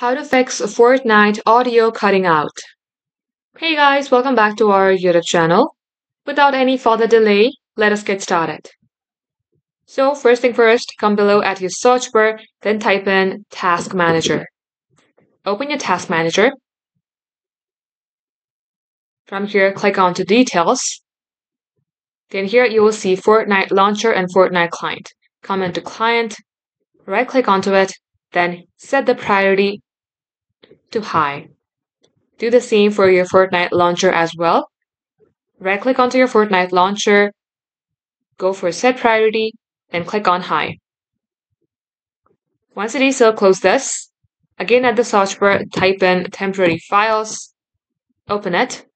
How to fix Fortnite audio cutting out. Hey guys, welcome back to our YouTube channel. Without any further delay, let us get started. So first thing first, come below at your search bar, then type in Task Manager. Open your Task Manager. From here, click on to Details. Then here you will see Fortnite Launcher and Fortnite Client. Come into Client, right click onto it, then set the priority to high. Do the same for your Fortnite launcher as well. Right click onto your Fortnite launcher, go for set priority, then click on high. Once it is so, close this. Again at the search bar, type in temporary files, open it.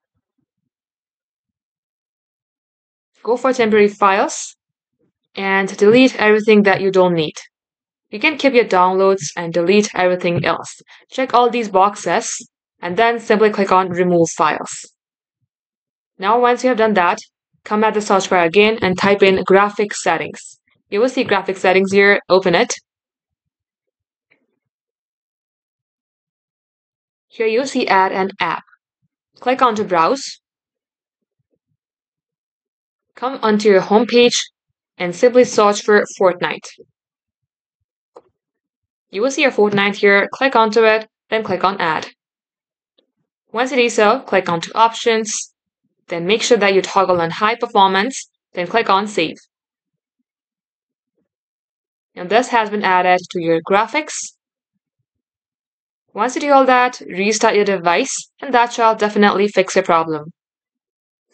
Go for temporary files and delete everything that you don't need. You can keep your downloads and delete everything else. Check all these boxes and then simply click on remove files. Now once you have done that, come at the search bar again and type in graphic settings. You will see graphic settings here, open it. Here you see add an app. Click on to browse. Come onto your home page and simply search for Fortnite. You will see your Fortnite here, click onto it, then click on Add. Once it is so, click onto Options, then make sure that you toggle on High Performance, then click on Save. And this has been added to your graphics. Once you do all that, restart your device, and that shall definitely fix your problem.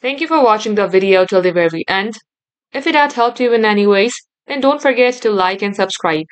Thank you for watching the video till the very end. If it had helped you in any ways, then don't forget to like and subscribe.